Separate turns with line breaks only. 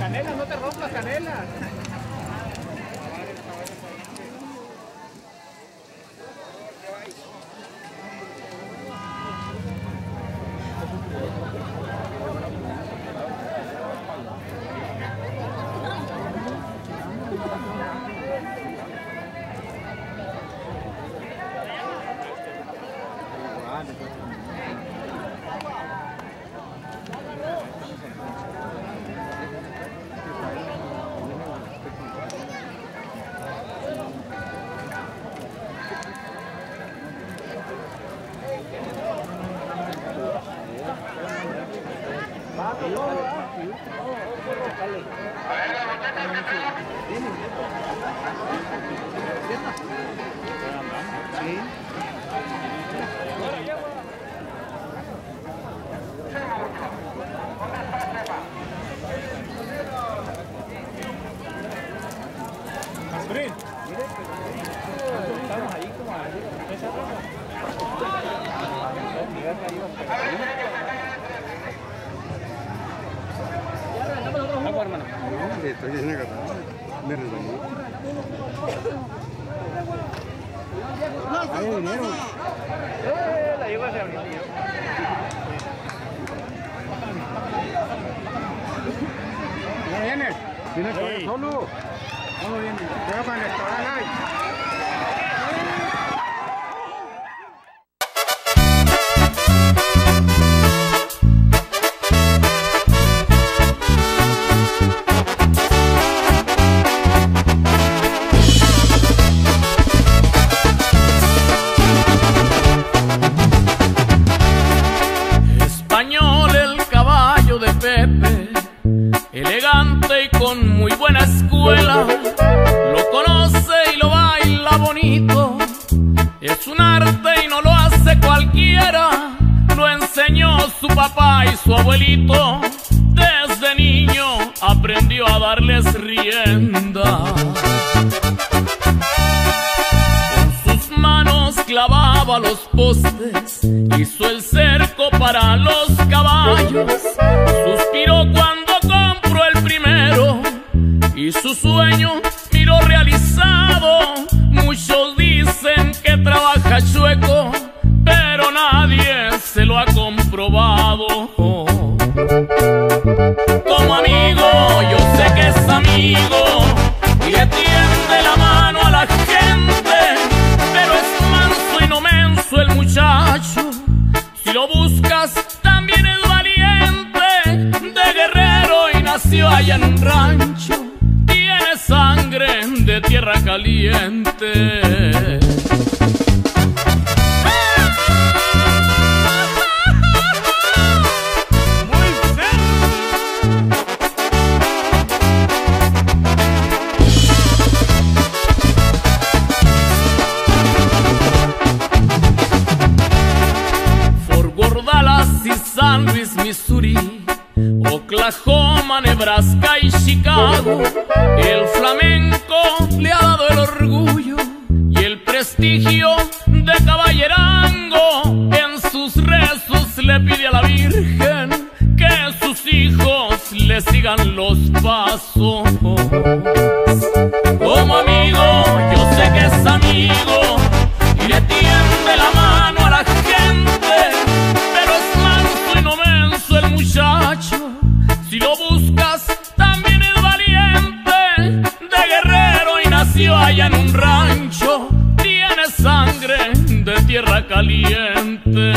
Canela, no te rompas, canela. Estamos ahí como a esa.
Estoy en la. Me. Ahí vinieron.
Eh, la llevo a reunir.
¿No vienes? ¿Vienes con- solo? ¿Cómo vienes? Voy para el restaurante. ahí.
Con muy buena escuela, lo conoce y lo baila bonito, es un arte y no lo hace cualquiera, lo enseñó su papá y su abuelito, desde niño aprendió a darles rienda. Con sus manos clavaba los postes, hizo el cerco para los caballos, suspiró sueño miró realizado. Muchos dicen que trabaja chueco, pero nadie se lo ha comprobado. Como amigo, yo sé que es amigo y le tiende la mano a la gente, pero es manso y no menso el muchacho. Si lo buscas, también es valiente, de guerrero y nació allá en un rancho. De tierra caliente. Oklahoma, Nebraska y Chicago. El flamenco le ha dado el orgullo y el prestigio caliente.